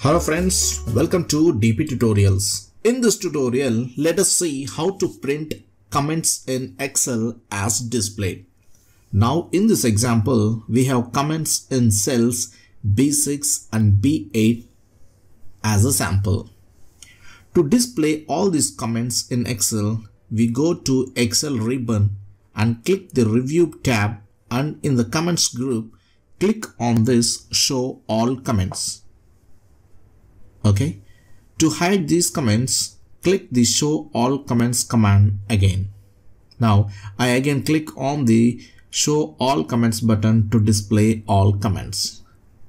Hello friends, welcome to DP Tutorials. In this tutorial, let us see how to print comments in Excel as displayed. Now in this example, we have comments in cells B6 and B8 as a sample. To display all these comments in Excel, we go to Excel ribbon and click the review tab and in the comments group, click on this show all comments. Okay. To hide these comments, click the show all comments command again. Now I again click on the show all comments button to display all comments.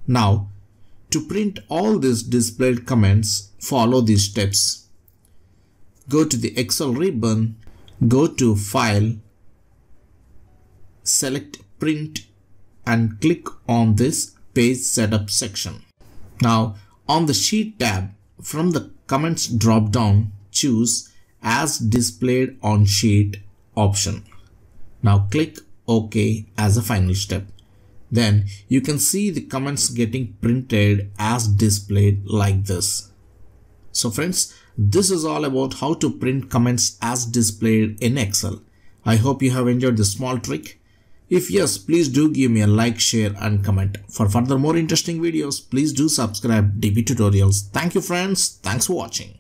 Now to print all these displayed comments, follow these steps. Go to the Excel ribbon, go to File, select Print and click on this Page Setup section. Now on the Sheet tab, from the Comments drop down, choose As Displayed on Sheet option. Now click OK as a final step. Then you can see the comments getting printed as displayed like this. So friends, this is all about how to print comments as displayed in Excel. I hope you have enjoyed this small trick. If yes, please do give me a like, share and comment. For further more interesting videos, please do subscribe DP Tutorials. Thank you friends. Thanks for watching.